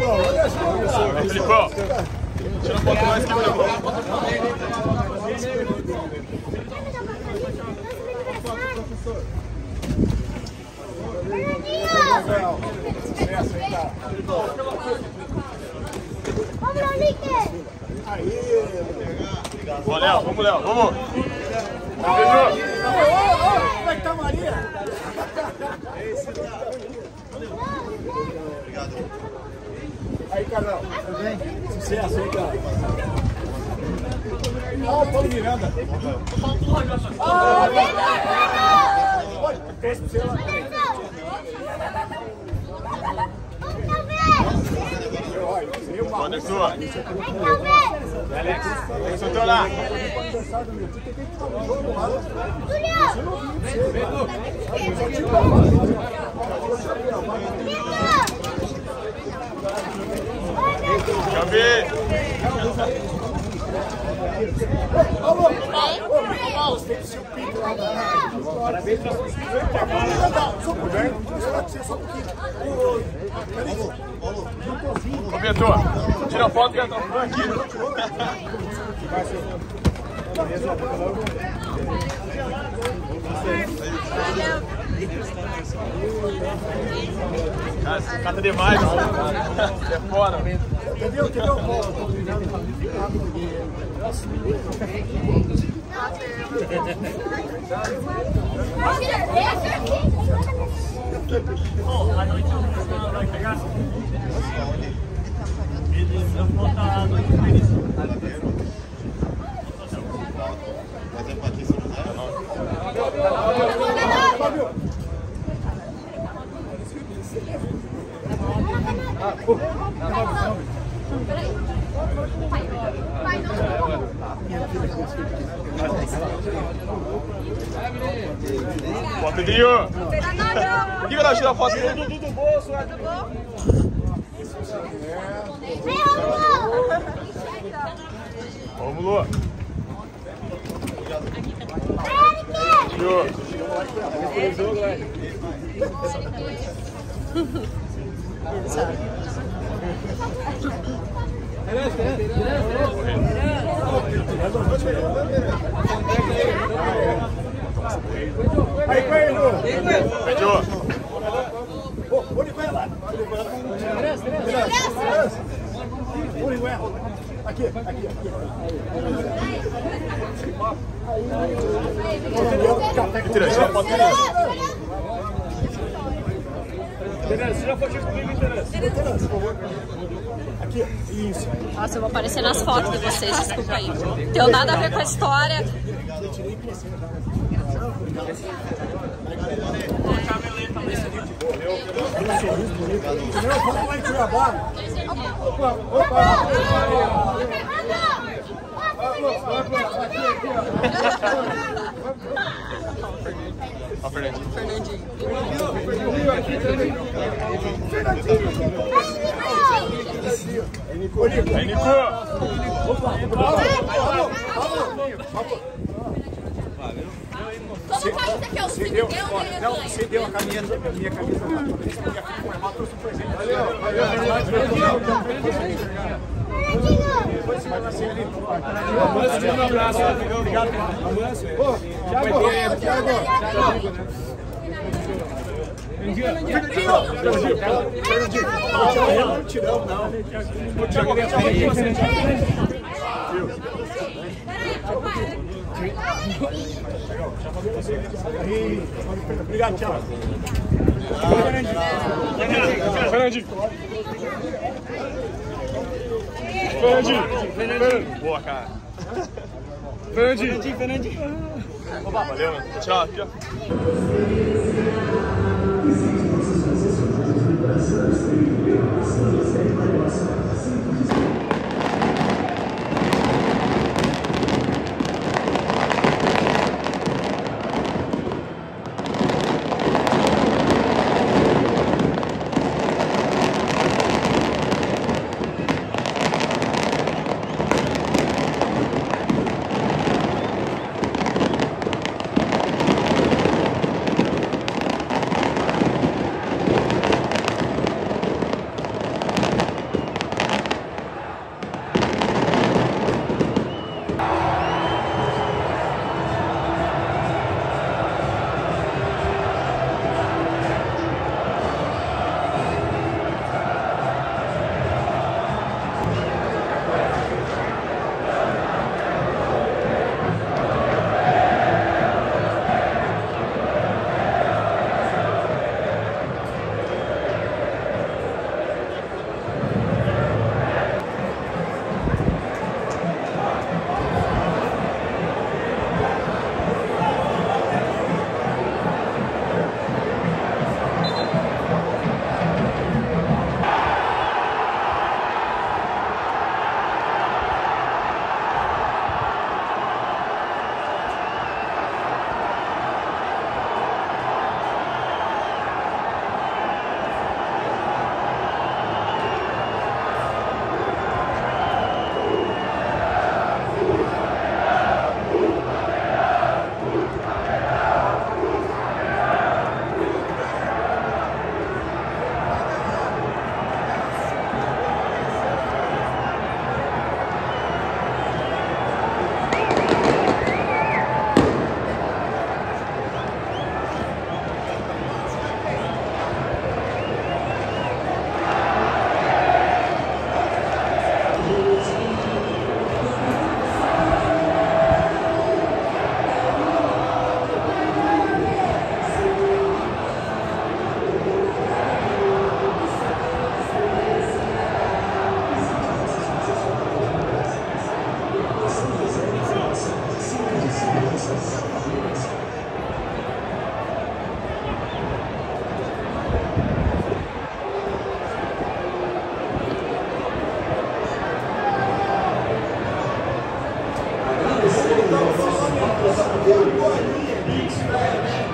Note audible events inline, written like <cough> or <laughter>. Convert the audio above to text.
Filipão, tira a foto mais que Filipão. Vamos, Léo, vamos, Léo, vamos. Como é que tá Maria? Aí, Carol. Tudo bem? Sucesso aí, cara. Ó, o Paulo Miranda. Ah, Olha, torce pra você lá. Olha, eu, uma Pode sua. Alex! Soltou lá. Cambi. Gostei do seu pico lá da Parabéns pra você. Só um pouquinho. Vou falar pra você só um pouquinho. Ô, Beto, tira a foto que ela tá aqui. Cara, você cata demais, mano. É fora. Entendeu? Entendeu? Paulo Miranda. A noite você vai pegar? Beleza, eu vou botar a noite no início. Foto de Por que tira a foto dele? Tudo do bolso, é Vamos, Lu. Tio. <laughs> <laughs> Aí, Coelho! Ô, Orihuela! Orihuela! Aqui, aqui, aqui. Tira. Tereza, a fotinha comigo, Tereza. Aqui, isso. Nossa, eu vou aparecer nas fotos de vocês, desculpa aí. Tem nada a ver com a história. Não, vamos lá em Cuiabá. Opa, opa. Ó, Fernandinho. Aí, Nico. Aí, Nico. Como faz isso aqui? É o Você deu, deu, olha, não, você deu a camisa, a minha camisa lá se minha filha foi mal, trouxe um presente. Depois você vai nascer ali. Amâncio, te um abraço. Obrigado. Amâncio. Tiago. Eu não tirão, não. Tiago é Obrigado, Tiago. Fernandinho. Fernandinho. Fernandinho. Boa, cara. Fernandinho. Fernandinho. Opa, valeu, mano. Tchau, tchau. Thanks.